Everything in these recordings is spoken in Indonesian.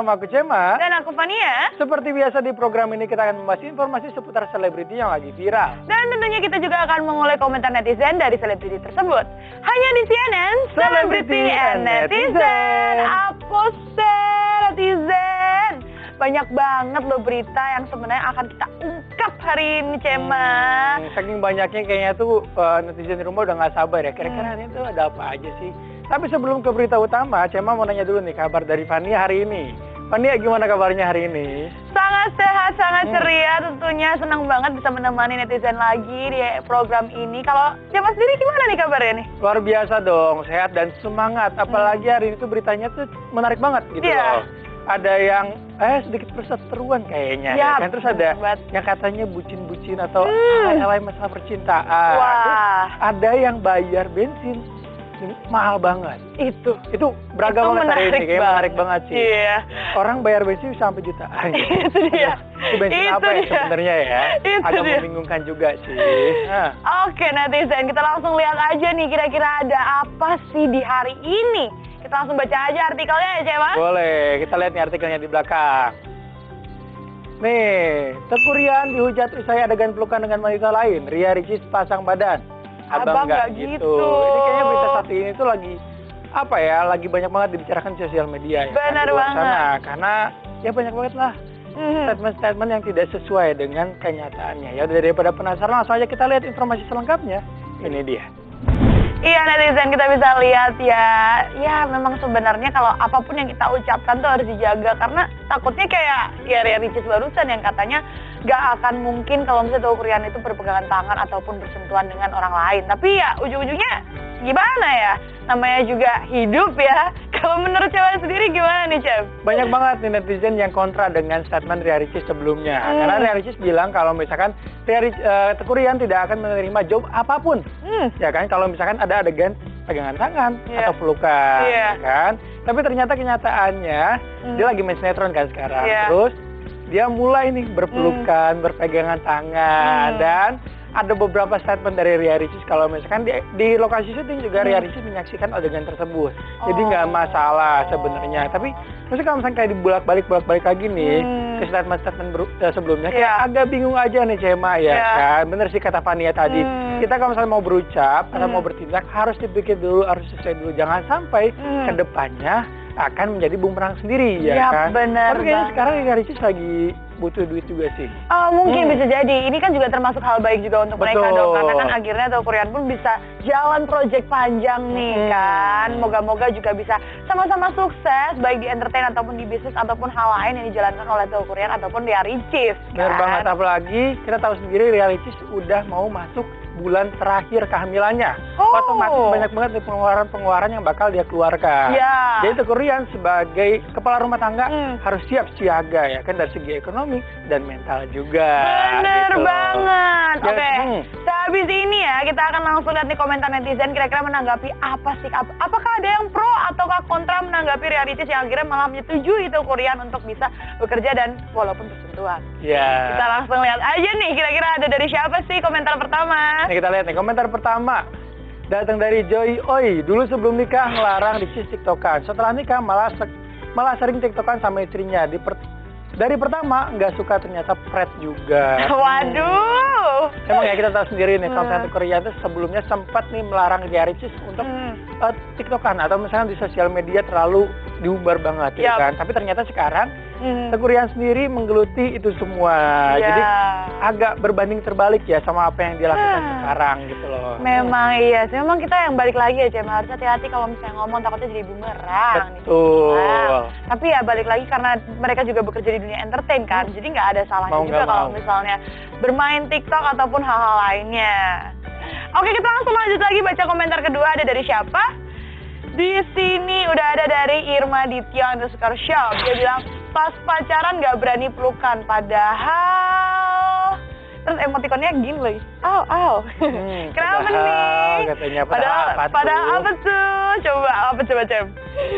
bersama aku Cema. Dan aku Fania. Seperti biasa di program ini kita akan membahas informasi seputar selebriti yang lagi viral. Dan tentunya kita juga akan mengulik komentar netizen dari selebriti tersebut. Hanya di CNN Celebrity and Netizen. Apa sih netizen? Banyak banget loh berita yang sebenarnya akan kita ungkap hari ini Cema. Hmm, saking banyaknya kayaknya tuh uh, netizen di rumah udah nggak sabar ya. Kira-kira hari ini tuh ada apa aja sih? Tapi sebelum ke berita utama, Cema mau nanya dulu nih kabar dari Fania hari ini. Fania gimana kabarnya hari ini? Sangat sehat, sangat Hmm. ceria tentunya. Senang banget bisa menemani netizen lagi di program ini. Kalau Cema sendiri gimana nih kabarnya nih? Luar biasa dong, sehat dan semangat. Apalagi hari ini tuh beritanya tuh menarik banget gitu Iya. loh. Ada yang eh sedikit perseteruan kayaknya. Ya, kan? Terus ada banget. yang katanya bucin-bucin atau Hmm. alay-alay masalah percintaan. Terus Wah, ada yang bayar bensin mahal banget. itu. Itu beragam Itu banget hari ini, menarik kayaknya menarik banget sih. Iya. Orang bayar bensin sampai jutaan. itu dia. Itu bensin Itu apa ya dia. sebenarnya ya? Itu Agak dia. membingungkan juga sih. Nah, Oke netizen, kita langsung lihat aja nih kira-kira ada apa sih di hari ini. Kita langsung baca aja artikelnya ya Cema. boleh, kita lihat nih artikelnya di belakang. Nih, Teku Rian dihujat usai adegan pelukan dengan wanita lain. Ria Ricis pasang badan. Abang nggak nggak gitu. Ini kayaknya berita satu ini tuh lagi apa ya? Lagi banyak banget dibicarakan di sosial media ya. Benar di luar banget. sana. Karena ya banyak banget lah Mhm. statement-statement yang tidak sesuai dengan kenyataannya. Ya udah daripada penasaran langsung aja kita lihat informasi selengkapnya. Ini dia. Iya netizen kita bisa lihat ya, ya memang sebenarnya kalau apa pun yang kita ucapkan tuh harus dijaga karena takutnya kayak ya Ria Ricis barusan yang katanya gak akan mungkin kalau misalnya Teuku Rian itu berpegangan tangan ataupun bersentuhan dengan orang lain. Tapi ya ujung-ujungnya gimana ya? Namanya juga hidup ya. Kalau menurut cewek sendiri gimana nih Cem? Banyak banget nih netizen yang kontra dengan statement Ria Ricis sebelumnya. Hmm. Karena Ria Ricis bilang kalau misalkan Ria Ricis, eh, Teku Rian tidak akan menerima job apa pun. Hmm. Ya kan, kalau misalkan ada adegan pegangan tangan Iya. atau pelukan, Iya. ya kan. Tapi ternyata kenyataannya Hmm. dia lagi main sinetron kan sekarang. Iya. Terus dia mulai nih berpelukan, berpegangan tangan Hmm. dan ada beberapa statement dari Ria Ricis kalau misalkan di, di lokasi syuting juga Hmm. Ria Ricis menyaksikan adegan tersebut. Jadi nggak Oh. masalah sebenarnya. Tapi maksudnya kalau misalkan kayak dibolak-balik bolak-balik lagi nih Hmm. ke statement-statement beru- eh, sebelumnya Iya. kayak agak bingung aja nih Cema ya Iya. kan. Bener sih kata Fania tadi. Hmm. Kita kalau misalnya mau berucap atau Hmm. mau bertindak harus dipikir dulu, harus sesuai dulu. Jangan sampai Hmm. ke depannya akan menjadi bumerang sendiri ya, Ya, kan. benar Tapi kayaknya banget. sekarang Ria Ricis lagi butuh duit juga sih. Oh mungkin Hmm. bisa jadi. Ini kan juga termasuk hal baik juga untuk mereka Betul. dong. Karena kan akhirnya atau Korean pun bisa jalan project panjang nih Hmm. kan. Moga-moga juga bisa sama-sama sukses baik di entertain ataupun di bisnis ataupun hal lain yang dijalankan oleh Teo Korean ataupun Ria Ricis. Benar kan? banget apalagi kita tahu sendiri Ria Ricis udah mau masuk bulan terakhir kehamilannya. Oh. Otomatis banyak banget pengeluaran-pengeluaran yang bakal dia keluarkan. Ya. Jadi Rian sebagai kepala rumah tangga Hmm. harus siap siaga ya kan dari segi ekonomi dan mental juga. Bener gitu. banget. Ya, Oke. hmm. Sehabis ini ya kita akan langsung lihat nih komentar netizen kira-kira menanggapi apa sih? ap- Apakah ada yang pro ataukah kontra menanggapi Ria Ricis yang akhirnya malah menyetujui itu Korean untuk bisa bekerja dan walaupun bersentuhan. Ya. Kita langsung lihat aja nih kira-kira ada dari siapa sih komentar pertama. Nih kita lihat nih komentar pertama datang dari Joy Oi. Dulu sebelum nikah ngelarang Ricis tiktokan. Setelah nikah malah se- malah sering tiktokan sama istrinya. Di per- dari pertama nggak suka ternyata pret juga. Waduh. Emang ya kita tahu sendiri nih kalau Hmm. satu Korea itu sebelumnya sempat nih melarang Ria Ricis untuk Hmm. eh, tiktokan atau misalnya di sosial media terlalu diumbar banget ya kan. Tapi ternyata sekarang Hmm. Teguh Rian sendiri menggeluti itu semua. Ya. Jadi agak berbanding terbalik ya sama apa yang dia lakukan Ah. sekarang gitu loh. Memang iya sih, memang kita yang balik lagi aja, harus hati-hati kalau misalnya ngomong takutnya jadi bumerang. nih. Betul. Nah, tapi ya balik lagi karena mereka juga bekerja di dunia entertain kan, jadi nggak ada salahnya Mau juga kalau mau. misalnya bermain TikTok ataupun hal-hal lainnya. Oke kita langsung lanjut lagi baca komentar kedua ada dari siapa? Di sini udah ada dari Irma Ditya underscore shop. Dia bilang pas pacaran nggak berani pelukan, padahal terus emotikonnya gini loh. Au au. Hmm, Kenapa padahal nih? Katanya padahal, Padahal, apa tuh? padahal apa tuh? Coba apa coba Cem?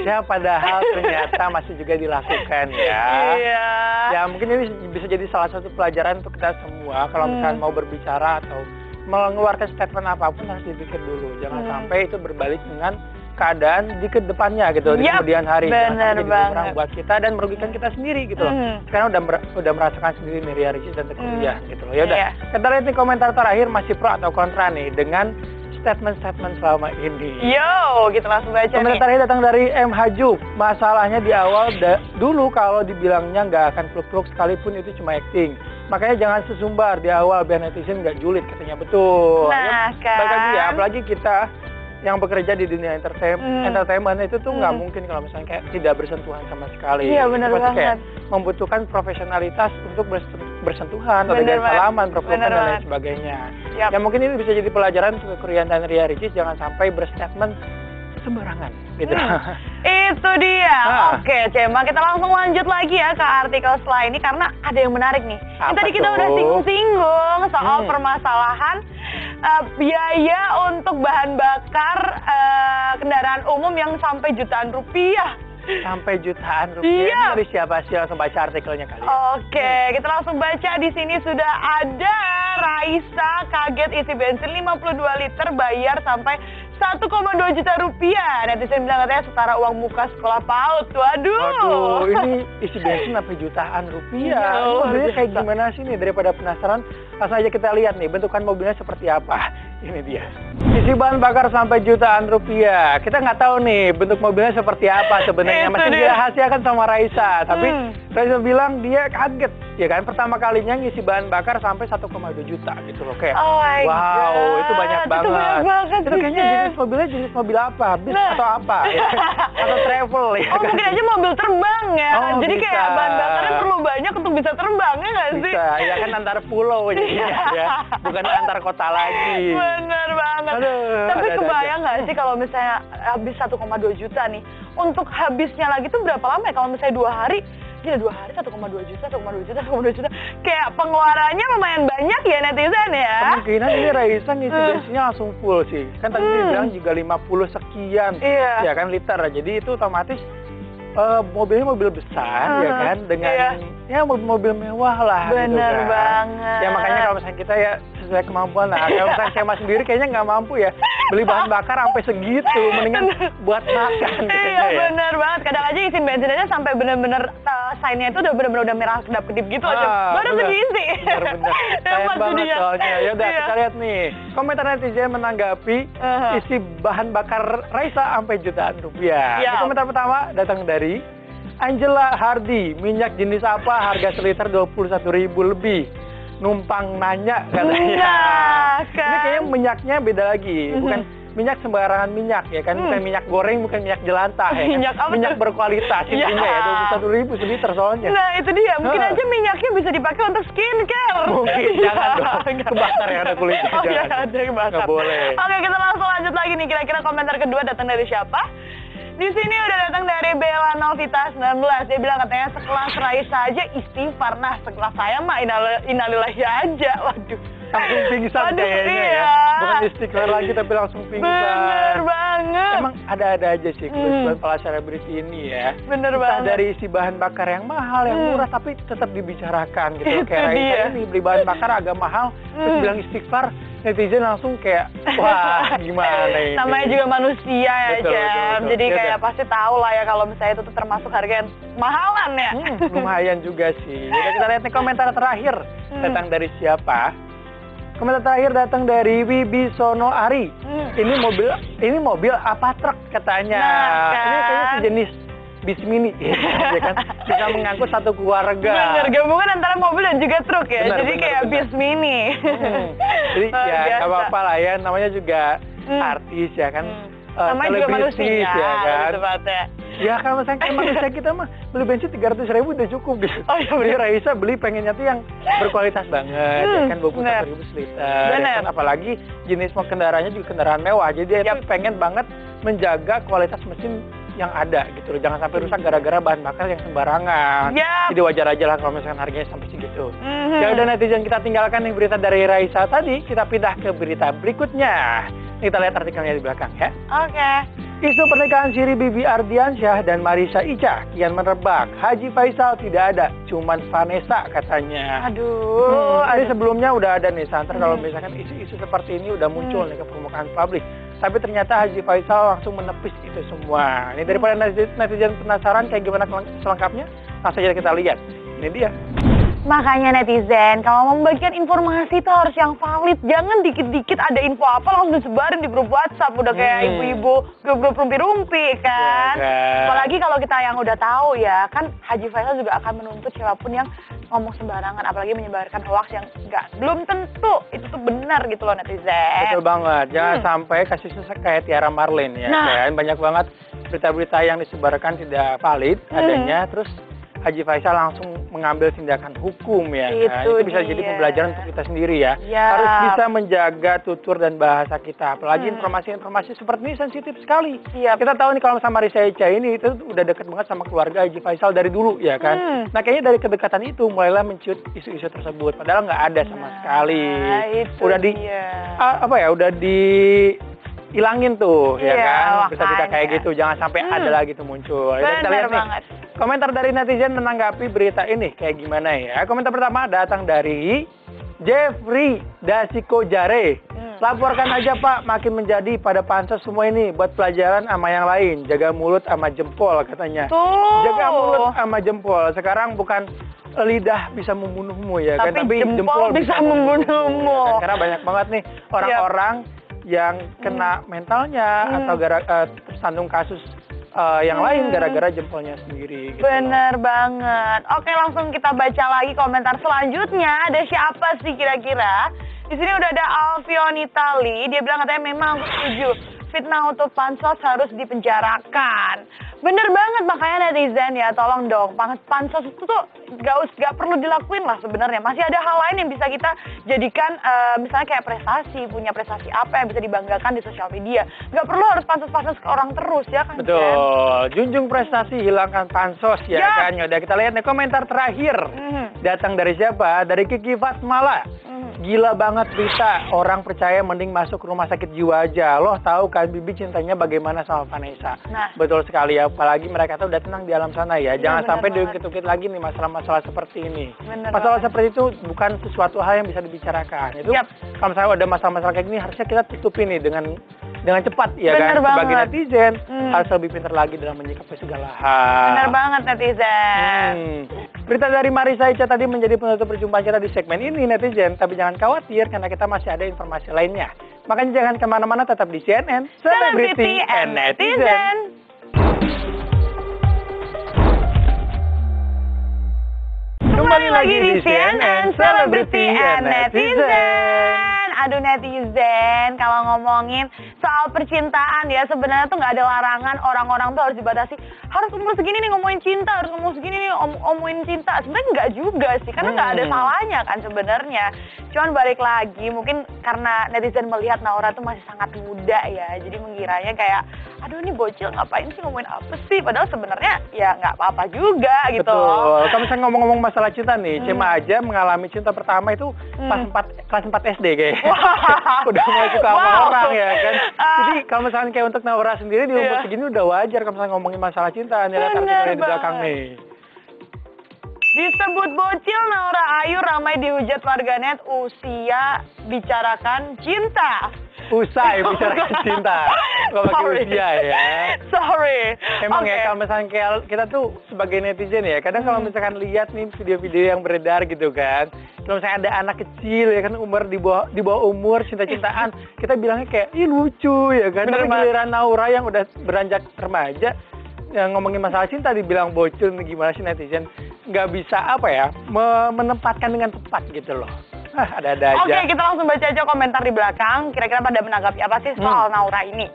Ya padahal ternyata masih juga dilakukan ya. Iya. Ya mungkin ini bisa jadi salah satu pelajaran untuk kita semua kalau Hmm. misalnya mau berbicara atau mengeluarkan statement apa pun harus dipikir dulu. Jangan Hmm. sampai itu berbalik dengan keadaan di ke depannya gitu di Yap, kemudian hari bener jadi banget. bumerang buat kita dan merugikan kita sendiri gitu loh. Hmm. Sekarang udah mer- udah merasakan sendiri nih Ria Ricis dan Kuliah gitu loh. Ya udah. Iya. Kita lihat nih komentar terakhir masih pro atau kontra nih dengan statement-statement selama ini. Yo, kita langsung baca Komentar nih. terakhir datang dari M. Hajuk. Masalahnya di awal da- dulu kalau dibilangnya nggak akan peluk-peluk sekalipun itu cuma acting. Makanya jangan sesumbar di awal biar netizen nggak julid katanya betul. Nah, Ya, lagi ya, kan. apalagi kita yang bekerja di dunia entertain, Hmm. entertainment itu tuh nggak Hmm. mungkin kalau misalnya kayak tidak bersentuhan sama sekali. Iya, benar pasti kayak banget. membutuhkan profesionalitas untuk bersen- bersentuhan, atau Benar dengan banget. salaman, Benar dan lain banget. sebagainya. Yap. Ya mungkin ini bisa jadi pelajaran untuk Kurian dan Ria Ricis jangan sampai berstatement sembarangan gitu. Hmm. Itu dia. Ah. Oke, Cema, kita langsung lanjut lagi ya ke artikel setelah ini karena ada yang menarik nih. Apa tadi kita tuh? udah singgung-singgung soal Hmm. permasalahan eh, biaya untuk bahan bakar eh, kendaraan umum yang sampai jutaan rupiah. sampai jutaan rupiah. Iya. Dari siapa sih langsung baca artikelnya kali ya? Oke, kita langsung baca di sini sudah ada Raisa kaget isi bensin 52 liter bayar sampai 1,2 juta rupiah. Netizen bilang katanya setara uang muka sekolah PAUD. Waduh. Waduh, ini isi bensin sampai jutaan rupiah. Iya, mobilnya kayak gimana sih nih? Daripada penasaran, langsung aja kita lihat nih bentukan mobilnya seperti apa. Ini dia. Isi bahan bakar sampai jutaan rupiah. Kita nggak tahu nih bentuk mobilnya seperti apa sebenarnya. Masih dia. dirahasiakan sama Raisa. Tapi Hmm. Raisa bilang dia kaget. Ya kan, pertama kalinya ngisi bahan bakar sampai 1,2 juta gitu loh. Kayak, Oh wow, God. itu banyak Itu banget. banyak banget itu kayaknya Jen. jenis mobilnya jenis mobil apa? Bis Nah. atau apa? Ya? atau travel ya Oh kan? mungkin aja mobil terbang ya. Oh, Jadi bisa. kayak bahan bakarnya perlu banyak untuk bisa terbang ya nggak sih? Bisa, ya kan antar pulau jadinya ya, bukan antar kota lagi. Bener banget. Aduh, Tapi ada-ada kebayang aja. nggak sih kalau misalnya habis 1,2 juta nih, untuk habisnya lagi tuh berapa lama ya? Kalau misalnya dua hari, gila dua hari 1,2 juta, 1,2 juta, 1,2 juta. Kayak pengeluarannya lumayan banyak ya netizen ya. Kemungkinan ini Raisa ngisi bensinnya langsung full sih. Kan tadi dia Hmm. bilang juga 50 sekian. Iya. Ya kan liter. Jadi itu otomatis eh, mobilnya mobil besar ya Hmm, kan dengan iya. ya mobil-mobil mewah lah gitu Bener kan. banget. Ya makanya kalau misalnya kita ya sesuai kemampuan lah. Kalau misalnya saya sendiri kayaknya nggak mampu ya beli bahan bakar sampai segitu, mendingan buat makan Iya ya. bener banget. Kadang aja isi bensin aja sampai bener-bener uh, sign-nya itu udah bener-bener udah merah kedap kedip gitu aja. Ah, Baru bener. terisi. Bener-bener. Sayang banget dia. soalnya. Ya udah Iya. kita lihat nih. Komentar netizen menanggapi Aha. isi bahan bakar Raisa sampai jutaan rupiah. Ya. Ini Komentar pertama datang dari Angela Hardy. Minyak jenis apa? Harga seliter 21.000 ribu lebih. Numpang nanya katanya. Nah, Ini kan. kayaknya minyaknya beda lagi. Mhm. Bukan minyak sembarangan minyak ya kan. Bukan Hmm. minyak goreng, bukan minyak jelantah ya kan. Minyak apa minyak berkualitas Ya. intinya ya. 21.000 ribu seliter soalnya. Nah itu dia, mungkin Hah. aja minyaknya bisa dipakai untuk skincare. Mungkin, jangan dong. Kebakar ya ada kulitnya, Oh iya jangan. ada yang kebakar. Nggak boleh. Oke kita langsung lanjut lagi nih, kira-kira komentar kedua datang dari siapa? Di sini udah datang dari Bella Novita 19. Dia bilang katanya sekelas Raisa aja istighfar. Nah sekelas saya mah inal- innalillahi aja. Waduh. Langsung pingsan Waduh, kayaknya iya. ya. Bukan istiqlal lagi tapi langsung pingsan. Bener banget. Emang ada-ada aja sih kebetulan Hmm. para ini ya. Bener Entah banget. dari isi bahan bakar yang mahal, yang Hmm. murah, tapi tetap dibicarakan gitu. Itu kayak Raisa dia. ini beli bahan bakar agak mahal, terus Hmm. bilang istighfar, netizen langsung kayak, wah gimana ini. Namanya juga manusia ya, Betul, Jam. betul, betul. Jadi Iya, kayak Jam. pasti tahu lah ya kalau misalnya itu tuh termasuk harga yang mahalan ya. Hmm, lumayan juga sih. Jadi kita lihat nih komentar terakhir Hmm. datang dari siapa? Komentar terakhir datang dari Wibisono Ari. Hmm. Ini mobil ini mobil apa truk katanya. Nah, kan. Ini kayaknya sejenis bis mini ya kan bisa mengangkut satu keluarga. Bener, gabungan antara mobil dan juga truk ya. Bener, Jadi bener, kayak bener. bis mini. Hmm. Jadi Luar ya nggak apa-apa lah ya namanya juga Hmm. artis ya kan. Hmm. Eh, Namanya juga manusia ya kan. tepatnya. Ya kalau misalnya kayak manusia kita mah beli bensin tiga ratus ribu udah cukup gitu. Oh, iya, Jadi bener. Raisa beli pengennya tuh yang berkualitas banget, ya Hmm, kan dua puluh bener. ribu seliter. ya kan? Apalagi jenis kendaraannya juga kendaraan mewah, jadi dia Yap. tuh pengen banget menjaga kualitas mesin yang ada gitu loh. Jangan sampai rusak gara-gara bahan bakar yang sembarangan. Yap. Jadi wajar aja lah kalau misalkan harganya sampai segitu. Mhm. Ya udah netizen kita tinggalkan nih berita dari Raisa tadi, kita pindah ke berita berikutnya. Kita lihat artikelnya di belakang ya. Oke. Isu pernikahan Siri Bibi Ardiansyah dan Marisa Ica kian merebak. Haji Faisal tidak ada, cuman Vanessa katanya. Aduh, Hmm, ini aduh. sebelumnya udah ada nih santer kalau Hmm. misalkan isu-isu seperti ini udah muncul Hmm. nih ke permukaan publik. Tapi ternyata Haji Faisal langsung menepis itu semua. Ini daripada netizen penasaran kayak gimana selengkapnya, langsung saja kita lihat. Ini dia. Makanya netizen, kalau membagikan informasi itu harus yang valid. Jangan dikit-dikit ada info apa langsung disebarin di grup WhatsApp. Udah kayak hmm. ibu-ibu grup-grup rumpi-rumpi kan. Ya, kan. Apalagi kalau kita yang udah tahu ya, kan Haji Faisal juga akan menuntut siapa pun yang ngomong sembarangan. Apalagi menyebarkan hoax yang enggak, belum tentu itu tuh benar gitu loh netizen. Betul banget. Jangan hmm. sampai kasusnya kayak Tiara Marlin ya nah. kan. Banyak banget berita-berita yang disebarkan tidak valid hmm. adanya. Terus Haji Faisal langsung mengambil tindakan hukum ya. Itu, kan? itu bisa dia. jadi pembelajaran untuk kita sendiri ya. ya. Harus bisa menjaga tutur dan bahasa kita. Apalagi hmm. informasi-informasi hmm. seperti ini sensitif sekali. Siap. Kita tahu nih kalau sama Risa Echa ini itu udah dekat banget sama keluarga Haji Faisal dari dulu ya kan. Hmm. Nah kayaknya dari kedekatan itu mulailah menciut isu-isu tersebut. Padahal nggak ada sama nah, sekali. Itu udah di uh, apa ya? Udah di hilangin tuh ya iya, ya kan bisa kita kayak gitu jangan sampai hmm. ada lagi tuh muncul Bener kita lihat banget. Komentar dari netizen menanggapi berita ini kayak gimana ya? Komentar pertama datang dari Jeffrey Dasiko Jare. Hmm. laporkan aja pak makin menjadi pada pansos semua ini buat pelajaran sama yang lain. Jaga mulut sama jempol katanya. Tuh. jaga mulut sama jempol. Sekarang bukan lidah bisa membunuhmu ya tapi kan? Tapi jempol, jempol bisa, bisa membunuhmu. ya, karena banyak banget nih orang-orang yang kena hmm. mentalnya hmm. atau gara uh, tersandung kasus uh, yang hmm. lain gara-gara jempolnya sendiri. Gitu Bener loh. banget. Oke langsung kita baca lagi komentar selanjutnya. Ada siapa sih kira-kira? Di sini udah ada Alfionita Lee. Dia bilang katanya memang aku setuju. Fitnah untuk pansos harus dipenjarakan. Bener banget makanya netizen ya tolong dong pansos itu tuh gak, gak perlu dilakuin lah sebenarnya masih ada hal lain yang bisa kita jadikan uh, misalnya kayak prestasi punya prestasi apa yang bisa dibanggakan di sosial media gak perlu harus pansos-pansos ke orang terus ya kan betul Jen? junjung prestasi hilangkan pansos ya, ya. kan udah kita lihat nih komentar terakhir mm -hmm. datang dari siapa dari Kiki Fatmala Gila banget bisa orang percaya mending masuk ke rumah sakit jiwa aja. Loh tahu kan Bibi cintanya bagaimana sama Vanessa. Nah. Betul sekali ya. Apalagi mereka tuh udah tenang di alam sana ya. Jangan sampai diungkit-ungkit lagi nih masalah-masalah seperti ini. Bener masalah banget. seperti itu bukan sesuatu hal yang bisa dibicarakan. Itu yep. kalau misalnya ada masalah-masalah kayak gini harusnya kita tutupi nih dengan dengan cepat ya Bener kan banget. sebagai netizen hmm. harus lebih pintar lagi dalam menyikapi segala hal. Benar banget netizen. Hmm. Berita dari Marisa Ica tadi menjadi penutup perjumpaan kita di segmen ini netizen, tapi jangan khawatir karena kita masih ada informasi lainnya. Makanya jangan ke mana-mana tetap di CNN, Celebrity and Netizen. Kembali lagi di CNN, Celebrity and Netizen aduh netizen kalau ngomongin soal percintaan ya sebenarnya tuh nggak ada larangan. Orang-orang tuh harus dibatasi. Harus umur segini nih ngomongin cinta harus ngomong segini nih om ngomongin cinta. Sebenarnya nggak juga sih karena nggak ada hmm. salahnya kan sebenarnya. Cuman balik lagi mungkin karena netizen melihat Naura tuh masih sangat muda ya jadi mengiranya kayak aduh ini bocil ngapain sih ngomongin apa sih padahal sebenarnya ya nggak apa-apa juga gitu betul kalau misalnya ngomong-ngomong masalah cinta nih hmm. Cema aja mengalami cinta pertama itu hmm. kelas 4 kelas 4 SD kayak udah mulai suka wow. sama orang ya kan. Uh, Jadi kalau misalnya kayak untuk Naura sendiri di umur yeah. segini udah wajar kalau misalnya ngomongin masalah cinta. Nih lihat artikelnya di belakang nih. Disebut bocil Naura Ayu ramai dihujat warganet usia bicarakan cinta. Usai bicarakan cinta. Gak pakai usia ya. Sorry. Emang okay. ya kalau misalnya kayak kita tuh sebagai netizen ya, kadang kalau hmm. misalkan lihat nih video-video yang beredar gitu kan, kalau misalnya ada anak kecil ya kan umur di bawah di bawah umur cinta-cintaan kita bilangnya kayak ih lucu ya kan Bener tapi giliran Naura yang udah beranjak remaja yang ngomongin masalah cinta dibilang bocil gimana sih netizen nggak bisa apa ya menempatkan dengan tepat gitu loh ada-ada aja. Oke, kita langsung baca aja komentar di belakang. Kira-kira pada menanggapi apa sih soal hmm. Naura ini?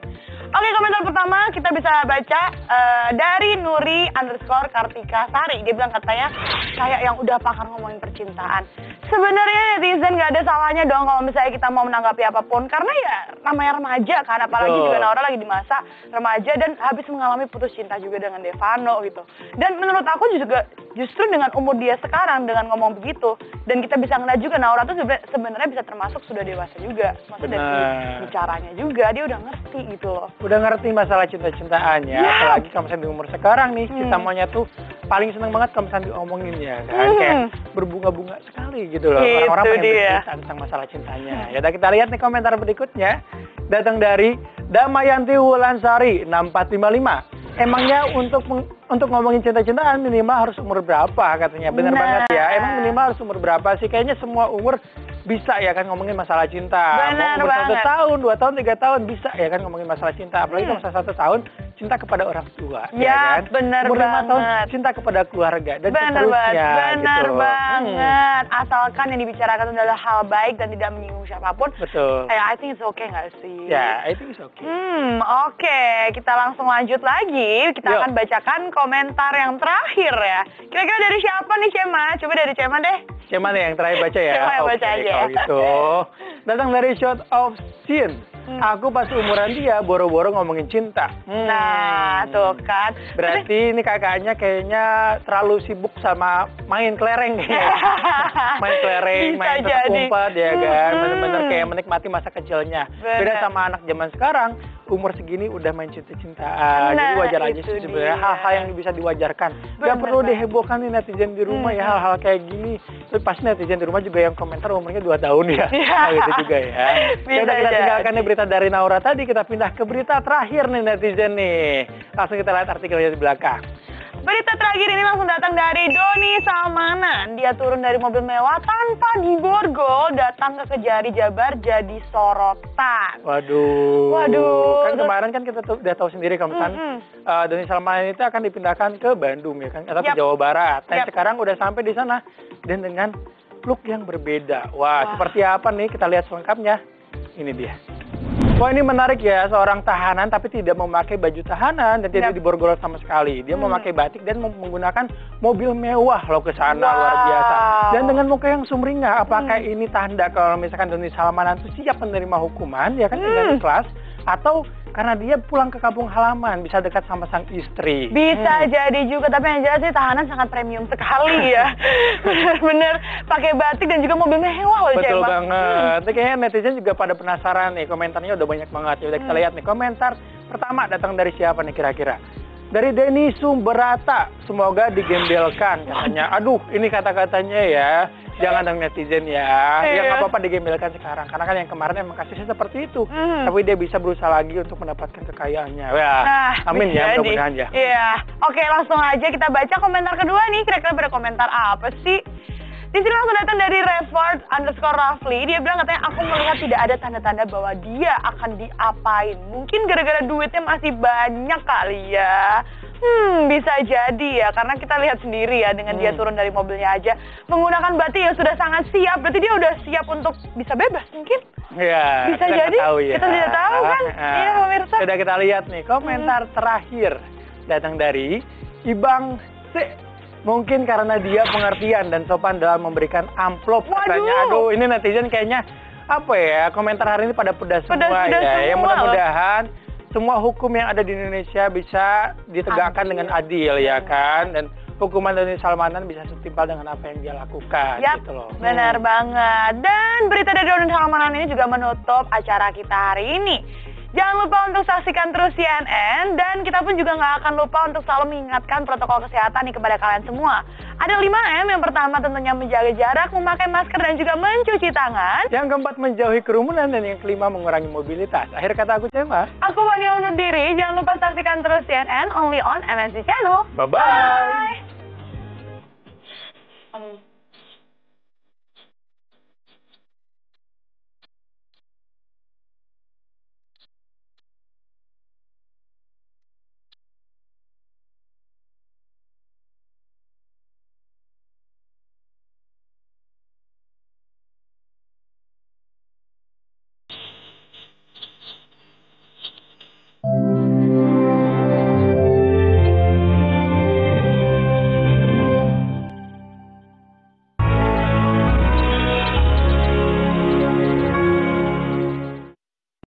Oke, komentar pertama kita bisa baca uh, dari Nuri underscore Kartika Sari. Dia bilang katanya, kayak yang udah pakar ngomongin percintaan. Sebenarnya netizen gak ada salahnya dong kalau misalnya kita mau menanggapi apa pun. Karena ya namanya remaja kan, apalagi juga Naura lagi di masa remaja dan habis mengalami putus cinta juga dengan Devano gitu. Dan menurut aku juga justru dengan umur dia sekarang dengan ngomong begitu dan kita bisa ngeliat juga Naura tuh sebenarnya bisa termasuk sudah dewasa juga. Maksudnya dari bicaranya juga dia udah ngerti gitu loh udah ngerti masalah cinta-cintaannya, yeah. apalagi kalau misalnya di umur sekarang nih, hmm. cinta monyet tuh paling seneng banget kalau misalnya diomongin ya kan Hmm. kayak berbunga-bunga sekali gitu loh Itu orang-orang pengen bercerita tentang masalah cintanya ya kita lihat nih komentar berikutnya datang dari Damayanti Wulansari 6455 Emangnya untuk untuk ngomongin cinta-cintaan minimal harus umur berapa katanya? Bener Nah. banget ya. Emang minimal harus umur berapa sih? Kayaknya semua umur bisa ya kan ngomongin masalah cinta. Bener Mau umur satu tahun, dua tahun, tiga tahun bisa ya kan ngomongin masalah cinta. Apalagi Hmm. kalau satu tahun cinta kepada orang tua. Ya, kan? bener umur lima tahun banget. cinta kepada keluarga dan Bener seterusnya. banget, bener gitu. Hmm, banget. Asalkan yang dibicarakan adalah hal baik dan tidak menyinggung siapa pun. betul. Eh, I think it's okay nggak sih? Ya, I think it's okay. Hmm, oke. Kita langsung lanjut lagi. Kita Yuk. akan bacakan komentar yang terakhir ya. Kira-kira dari siapa nih, Cema? Coba dari Cema deh. Cuman yang terakhir baca ya. Cuma yang Oke, baca aja. Kalau gitu. Datang dari shot of scene. Hmm. Aku pas umuran dia boro-boro ngomongin cinta. Hmm. Nah, tuh kan. Berarti ini kakaknya kayaknya terlalu sibuk sama main kelereng kayaknya. main kelereng, Bisa main jadi. umpet ya kan. Hmm. Bener-bener kayak menikmati masa kecilnya. Bener. Beda sama anak zaman sekarang, umur segini udah main cinta-cintaan. Jadi Nah, wajar aja itu sih sebenarnya hal-hal yang bisa diwajarkan. Gak Bener perlu dihebohkan nih netizen di rumah ya Hmm. hal-hal kayak gini. Terus pasti netizen di rumah juga yang komentar umurnya 2 tahun ya. Nah, gitu juga ya. Bisa Ya kita jadi. tinggalkan nih berita dari Naura tadi, kita pindah ke berita terakhir nih netizen nih. Langsung kita lihat artikelnya di belakang. Berita terakhir ini langsung datang dari Doni Salmanan. Dia turun dari mobil mewah tanpa diborgol, datang ke Kejari Jabar jadi sorotan. Waduh. Waduh. Kan kemarin kan kita tuh udah tahu sendiri kalau misalnya Mm-mm. eh, Doni Salman itu akan dipindahkan ke Bandung ya kan atau Yap. ke Jawa Barat. Dan Yap. sekarang udah sampai di sana dan dengan look yang berbeda. Wah, Wah. seperti apa nih? Kita lihat selengkapnya. Ini dia. Wah ini menarik ya, seorang tahanan tapi tidak memakai baju tahanan dan tidak Yap. diborgol sama sekali. Dia Hmm. memakai batik dan menggunakan mobil mewah loh ke sana Wow. luar biasa. Dan dengan muka yang sumringah, apakah Hmm. ini tanda kalau misalkan Doni Salmanan itu siap menerima hukuman ya kan dengan Hmm. ikhlas atau karena dia pulang ke kampung halaman bisa dekat sama sang istri. Bisa Hmm. jadi juga, tapi yang jelas sih tahanan sangat premium sekali ya. Bener-bener pakai batik dan juga mobil mewah loh, Betul Cema. banget. Ini kayaknya netizen juga pada penasaran nih. Komentarnya udah banyak banget. Ya udah kita Hmm. lihat nih. Komentar pertama datang dari siapa nih kira-kira? Dari Denny Sumberata. Semoga digembelkan katanya. Aduh, ini kata-katanya ya. Jangan dong netizen ya. Ya Iya. nggak apa-apa digembelkan sekarang. Karena kan yang kemarin emang kasusnya seperti itu. Hmm. Tapi dia bisa berusaha lagi untuk mendapatkan kekayaannya. Wah, Nah, amin ya, mudah-mudahan ya. Iya. Oke, langsung aja kita baca komentar kedua nih. Kira-kira pada komentar apa sih? Di sini langsung datang dari Revert underscore Rafli. Dia bilang katanya aku melihat tidak ada tanda-tanda bahwa dia akan diapain. Mungkin gara-gara duitnya masih banyak kali ya. Hmm, bisa jadi ya. Karena kita lihat sendiri ya dengan dia Hmm. turun dari mobilnya aja. Menggunakan batik yang sudah sangat siap. Berarti dia udah siap untuk bisa bebas mungkin. Ya, Bisa kita jadi. tahu ya. Kita tidak tahu kan. Ah. Iya, pemirsa. Sudah kita lihat nih komentar terakhir datang dari Ibang C. Mungkin karena dia pengertian dan sopan dalam memberikan amplop Waduh. katanya. Aduh, ini netizen kayaknya apa ya? Komentar hari ini pada pedas semua Pedas-pedas ya. Yang semua mudah-mudahan semua hukum yang ada di Indonesia bisa ditegakkan Adil. dengan adil ya kan dan hukuman dari Salmanan bisa setimpal dengan apa yang dia lakukan Yap, gitu loh. benar Hmm. banget. Dan berita dari Doni Salmanan ini juga menutup acara kita hari ini. Jangan lupa untuk saksikan terus CNN dan kita pun juga nggak akan lupa untuk selalu mengingatkan protokol kesehatan nih kepada kalian semua. Ada 5M yang pertama tentunya menjaga jarak, memakai masker dan juga mencuci tangan. Yang keempat menjauhi kerumunan dan yang kelima mengurangi mobilitas. Akhir kata aku Cema. Ah. Aku Wania undur diri, jangan lupa saksikan terus CNN only on MNC Channel. Bye-bye. Bye. -bye. Bye.